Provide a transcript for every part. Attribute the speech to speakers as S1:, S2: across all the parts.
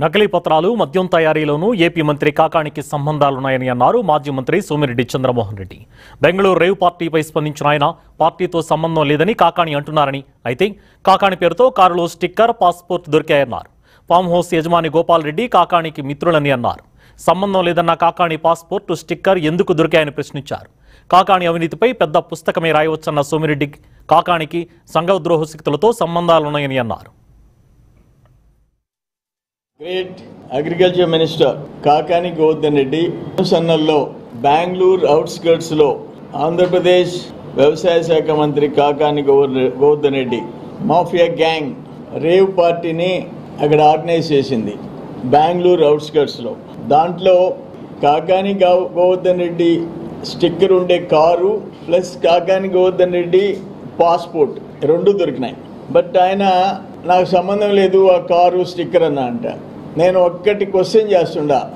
S1: నకిలీ పత్రాలు మద్యం తయారీలోనూ ఏపీ మంత్రి కాకాణికి సంబంధాలున్నాయని అన్నారు మాజీ మంత్రి సోమిరెడ్డి చంద్రమోహన్ రెడ్డి. బెంగళూరు రేవ్ పార్టీపై స్పందించిన ఆయన పార్టీతో సంబంధం లేదని కాకాణి అంటున్నారని అయితే కాకాణి పేరుతో కారులో స్టిక్కర్ పాస్పోర్ట్ దొరికాయన్నారు. ఫామ్ హౌస్ యజమాని గోపాల్ రెడ్డి కాకాణికి మిత్రులని అన్నారు. సంబంధం లేదన్న కాకాణి పాస్పోర్ట్ స్టిక్కర్ ఎందుకు దొరికాయని ప్రశ్నించారు. కాకాణి అవినీతిపై పెద్ద పుస్తకమే రాయవచ్చన్న సోమిరెడ్డి కాకాణికి సంఘద్రోహ శక్తులతో సంబంధాలున్నాయని అన్నారు.
S2: Great agriculture minister Kakani Govardhan Reddy సన్నల్లో Bengaluru అవుట్స్కర్ట్స్లో ఆంధ్రప్రదేశ్ వ్యవసాయ శాఖ మంత్రి Kakani Gower- Govardhan Reddy mafia gang rave పార్టీని అక్కడ ఆర్గనైజ్ చేసింది బెంగళూరు అవుట్స్కర్ట్స్లో. దాంట్లో కాకాని గోవర్ధన్ రెడ్డి స్టిక్కర్ ఉండే car plus Kakani Govardhan Reddy passport రెండు దొరికినాయి. బట్ ఆయన నాకు సంబంధం లేదు ఆ కారు స్టిక్కర్ అన్న అంట. నేను ఒక్కటి క్వశ్చన్ చేస్తుండా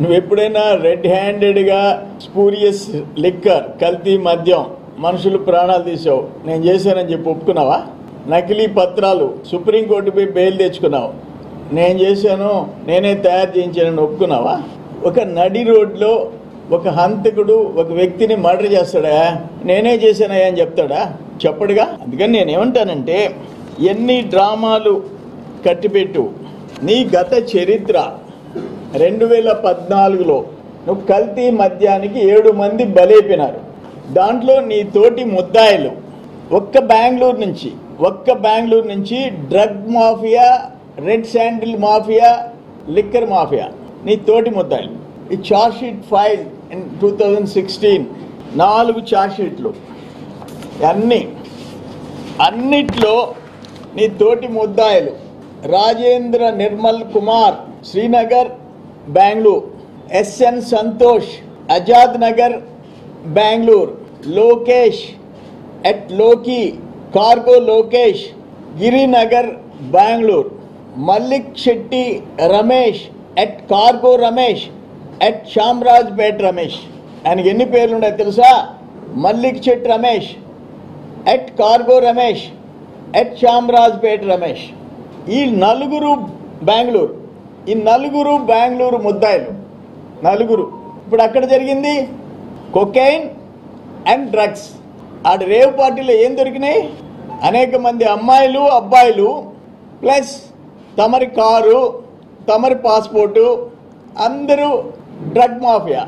S2: నువ్వు ఎప్పుడైనా రెడ్ హ్యాండెడ్గా స్పూరియస్ లిక్కర్ కల్తీ మద్యం మనుషులు ప్రాణాలు తీసావు నేను చేశానని చెప్పి ఒప్పుకున్నావా? నకిలీ పత్రాలు సుప్రీంకోర్టుపై బెయిల్ తెచ్చుకున్నావు. నేను చేశాను నేనే తయారు చేయించానని ఒప్పుకున్నావా? ఒక నడి రోడ్లో ఒక హంతకుడు ఒక వ్యక్తిని మర్డర్ చేస్తాడా? నేనే చేశానయ్యా అని చెప్తాడా? చెప్పడుగా. అందుకని నేనేమంటానంటే ఎన్ని డ్రామాలు కట్టిపెట్టు. నీ గత చరిత్ర రెండు వేల పద్నాలుగులో నువ్వు కల్తీ మద్యానికి ఏడు మంది బలైపోయినారు. దాంట్లో నీ తోటి ముద్దాయిలు ఒక్క బెంగళూరు నుంచి ఒక్క బెంగళూరు నుంచి drug mafia red sandal mafia liquor mafia. నీ తోటి ముద్దాయిలు. ఈ sheet file in two thousand sixteen నాలుగు షీట్లు. అన్నీ అన్నిట్లో నీ తోటి ముద్దాయిలు. Rajendra Nirmal Kumar Srinagar Bengaluru. SN Santosh Azad Nagar Bengaluru. Lokesh ఎట్లోకి cargo Lokesh Girinagar Bengaluru. Mallik Shetty Ramesh at cargo Ramesh at Chamrajpet Ramesh. ఆయనకి ఎన్ని పేర్లు ఉన్నాయి తెలుసా? Mallik Shetty Ramesh at cargo Ramesh at Chamarajpet Ramesh. ఈ నలుగురు బెంగళూరు ఈ నలుగురు బెంగళూరు ముద్దాయిలు. నలుగురు. ఇప్పుడు అక్కడ జరిగింది కొకైన్ అండ్ డ్రగ్స్. ఆడ రేవ్ పార్టీలో ఏం దొరికినాయి? అనేక మంది అమ్మాయిలు అబ్బాయిలు ప్లస్ తమరి కారు తమరి పాస్పోర్టు అందరూ డ్రగ్ మాఫియా.